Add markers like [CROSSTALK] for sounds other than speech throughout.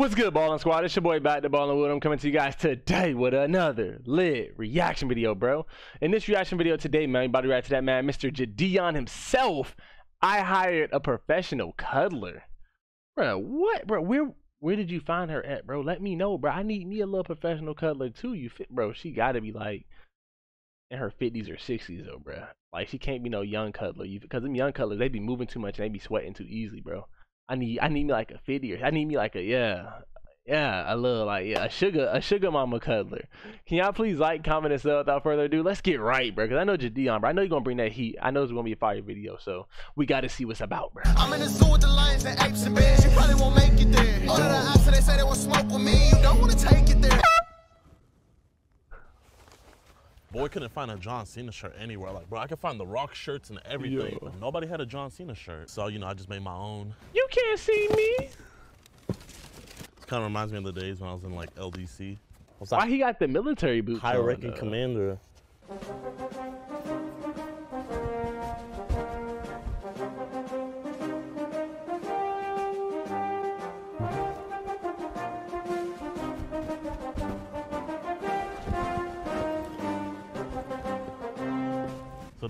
What's good, Ballin' Squad? It's your boy back to Ballin' Wood. I'm coming to you guys today with another lit reaction video, bro. In this reaction video today, man, about to react to that man, Mr. Jidion himself. I hired a professional cuddler. Bro, what? Bro, where where did you find her at, bro? Let me know, bro. I need me a little professional cuddler too. You fit, bro. She gotta be like in her 50s or 60s, though, bro. Like, she can't be no young cuddler. You, because them young cuddlers, they be moving too much and they be sweating too easily, bro. I need I need me like a fifty or I need me like a yeah. Yeah, I love like yeah, a sugar a sugar mama cuddler. Can y'all please like, comment, and sub without further ado? Let's get right, bro. Cause I know Jidion, bro. I know you're gonna bring that heat. I know it's gonna be a fire video, so we gotta see what's about, bro. I'm in the zoo with the lions and apes and bears. You probably won't make it there. All of the eyes, so they say they want smoke with me. You don't wanna take it there. Boy couldn't find a John Cena shirt anywhere. Like, bro, I could find the Rock shirts and everything. Yo. but Nobody had a John Cena shirt. So, you know, I just made my own. You can't see me. It kind of reminds me of the days when I was in, like, LDC. I was Why he got the military boots? high on, ranking though? commander.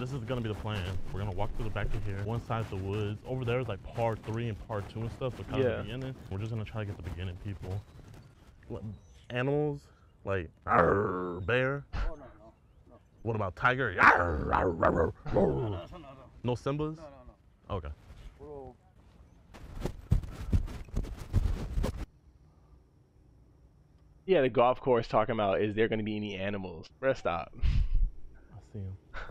This is gonna be the plan. We're gonna walk through the back of here. One side's the woods. Over there is like part three and part two and stuff. So kind of the beginning. We're just gonna try to get the beginning people. What- Animals like "Arr, bear. Oh, no, no. What about tiger? Arr, arr, arr, arr, No, arr. no, no, no. No Simbas? No, no, no. Okay. Bro, Yeah, the golf course talking about is there gonna be any animals? Bro, stop. I see him. [LAUGHS]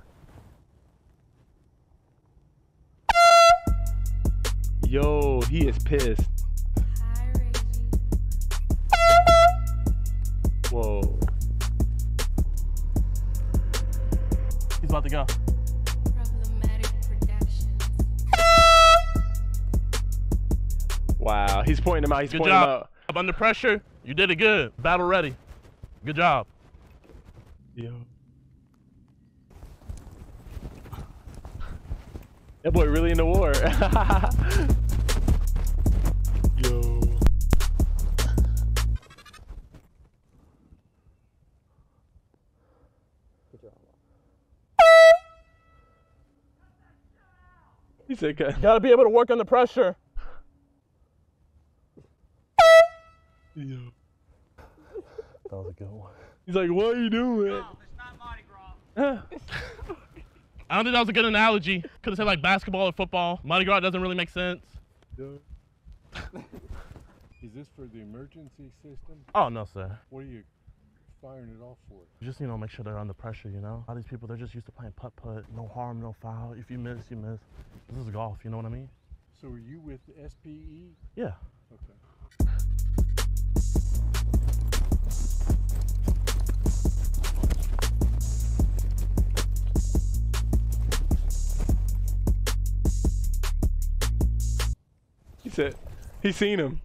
Yo, he is pissed. Hi. Whoa. He's about to go. Wow. He's pointing him out. He's Good pointing him job. out. Up under pressure. You did it good. Battle ready. Good job. Yo. That boy really in the war. [LAUGHS] He said, "Cut." Gotta be able to work under pressure. Yo. That was a good one. He's like, what are you doing? it's not Mardi Gras. [LAUGHS] I don't think that was a good analogy. Could have said like basketball or football. Mardi Gras doesn't really make sense. Is this for the emergency system? Oh no, sir. What are you firing it off for? you Just you know, make sure they're under pressure. You know, a lot of these people they're just used to playing putt putt. No harm, no foul. If you miss, you miss. This is golf. You know what I mean? So are you with the SPE? Yeah. Okay. He said, he seen him.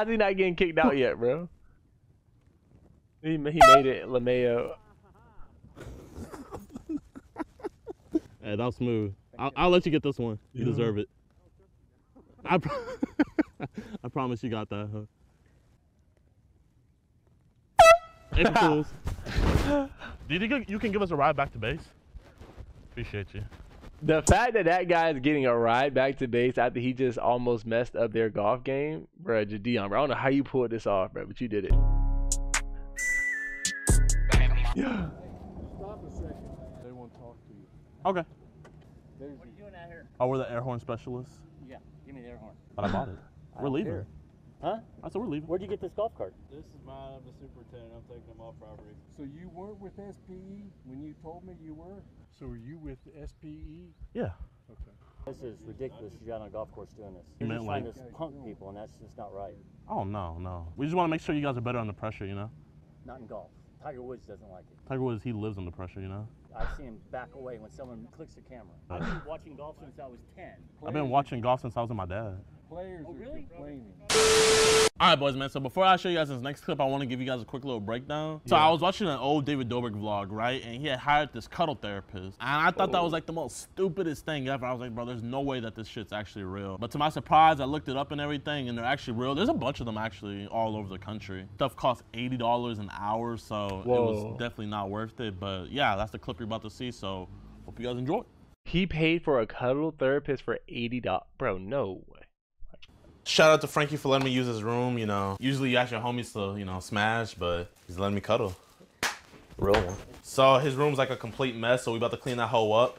How's he not getting kicked out yet, bro? He, he made it, Lameo. [LAUGHS] Hey, that was smooth. I'll, I'll let you get this one. You Yeah. deserve it. I, pro- [LAUGHS] I promise you got that. Huh? April Fools. Do you think you can give us a ride back to base? Appreciate you. The fact that that guy is getting a ride back to base after he just almost messed up their golf game, bro, Jidion, bro. I don't know how you pulled this off, bro, but you did it. Yeah. Stop a second. They want to talk to you. Okay. There's What are you doing out here? Oh, we're the air horn specialists. Yeah, give me the air horn. But I bought it. [LAUGHS] We're leaving. Here. Huh? I said we're leaving. Where'd you get this golf cart? This is mine. I'm the superintendent. I'm taking them off property. So you weren't with SPE when you told me you were? So were you with SPE? Yeah. Okay. This is ridiculous. You got on a golf course doing this. You You're meant just trying like- to punk people, and that's just not right. Oh no, no. We just want to make sure you guys are better under pressure. You know. Not in golf. Tiger Woods doesn't like it. Tiger Woods, he lives under pressure. You know. I've seen him back away when someone clicks the camera. I've been watching golf since I was 10. I've been watching golf since I was with my dad. Players Oh, are really? complaining. All right, boys, man. So before I show you guys this next clip, I want to give you guys a quick little breakdown. So I was watching an old David Dobrik vlog, right? And he had hired this cuddle therapist. And I thought that was oh. like the most stupidest thing ever. I was like, bro, there's no way that this shit's actually real. But to my surprise, I looked it up and everything, and they're actually real. There's a bunch of them actually all over the country. Stuff costs $80 an hour, so it was definitely not worth it. But yeah, that's the clip you're about to see. So hope you guys enjoy. He paid for a cuddle therapist for eighty dollars. Bro, no way. Shout out to Frankie for letting me use his room. You know, usually you ask your homies to, you know, smash, but he's letting me cuddle. Real one. So his room's like a complete mess, so we about to clean that hoe up.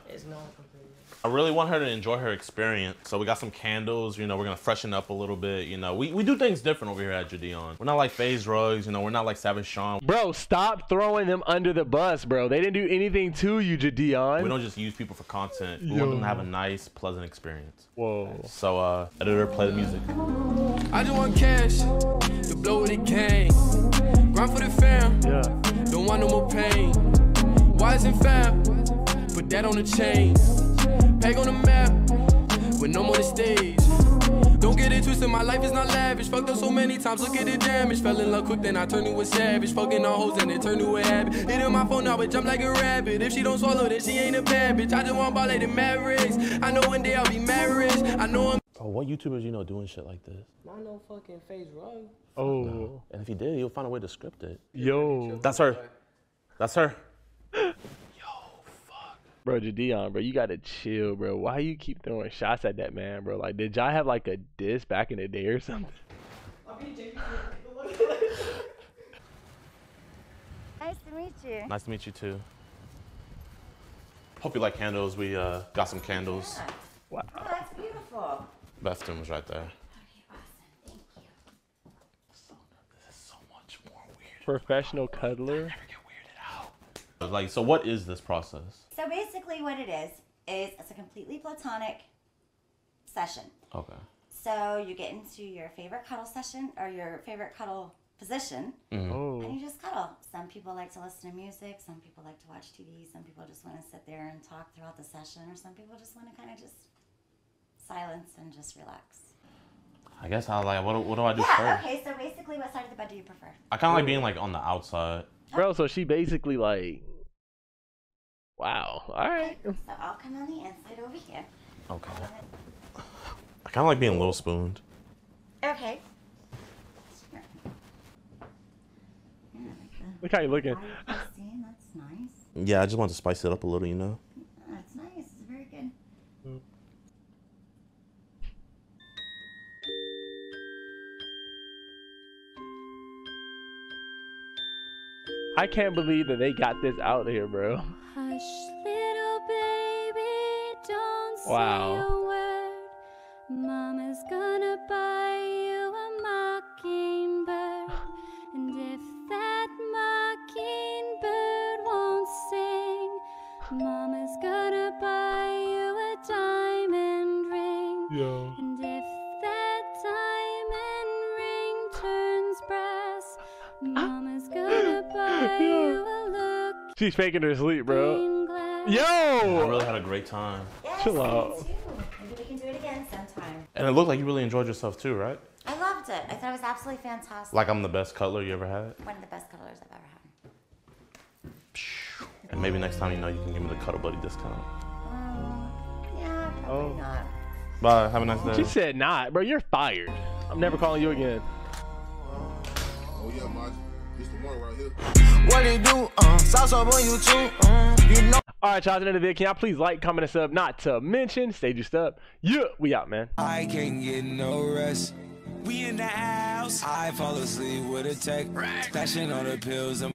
I really want her to enjoy her experience. So we got some candles, you know, we're gonna freshen up a little bit, you know. We, we do things different over here at Jidion. We're not like FaZe Rugs, you know, we're not like Savage Sean. Bro, stop throwing them under the bus, bro. They didn't do anything to you, Jidion. We don't just use people for content. We want them to have a nice, pleasant experience. Whoa. So uh editor, play the music. I just want cash to blow with it came. Grind for the fam, Yeah. don't want no more pain. Wise and fam, put that on the chain. Peg on the map, with no more the stage. Don't get it twisted, my life is not lavish. Fucked up so many times, look at the damage. Fell in love quick, then I turned to a savage. Fucking on hoes and it turned to a habit. Hitting my phone now, it jump like a rabbit. If she don't swallow, then she ain't a bad bitch. I just want ball like the Mavericks. I know one day I'll be married. I know I'm Oh, what YouTubers you know doing shit like this? Not no fucking FaZe Rug. Oh. No. And if he did, he'll find a way to script it. Yo. That's her. That's her. [LAUGHS] Bro, Jidion, bro, you gotta chill, bro. Why you keep throwing shots at that man, bro? Like, did y'all have like a diss back in the day or something? Nice to meet you. Nice to meet you too. Hope you like candles. We uh, got some candles. Oh, that's beautiful. Bathroom was right there. Okay, awesome. Thank you. This is so much more weird. Professional cuddler. Get weirded out. Like, so what is this process? So basically, what it is is it's a completely platonic session. Okay. So you get into your favorite cuddle session or your favorite cuddle position, Mm-hmm. Oh. and you just cuddle. Some people like to listen to music. Some people like to watch TV. Some people just want to sit there and talk throughout the session, or some people just want to kind of just silence and just relax. I guess I like. What, do- what do I do Yeah. first? Okay. So basically, what side of the bed do you prefer? I kind of like being like on the outside. Bro, so she basically like. Wow. All right. So I'll come on the inside over here. Okay. I kind of like being little spooned. Okay. Look how you're looking. I see. That's nice. Yeah, I just want to spice it up a little, you know. That's nice. It's very good. I can't believe that they got this out here, bro. Hush, little baby, don't Wow. say a word. Mama's gonna buy you a mockingbird. and if that mockingbird won't sing, Mama's gonna buy you a diamond ring. Yo. And if that diamond ring turns brass, ah. Mama's gonna buy [LAUGHS] you She's faking her sleep, bro. Yo! I really had a great time. Yes, Chill me out. too. Maybe we can do it again sometime. And it looked like you really enjoyed yourself too, right? I loved it. I thought it was absolutely fantastic. Like I'm the best cuddler you ever had. One of the best colors I've ever had. And maybe next time you know you can give me the cuddle buddy discount. Um, yeah, probably Oh. not. Bye. Have a nice day. She said not, bro. You're fired. I'm never calling you again. Oh yeah, Marge. This the one. What it do? Uh, sauce up on YouTube. Uh, you know. All right, y'all. That's the end of the video. Can y'all please like, comment, and sub? Not to mention, stay just up. Yeah, we out, man. I can't get no rest. We in the house. I fall asleep with a tech. Stashing all the pills. and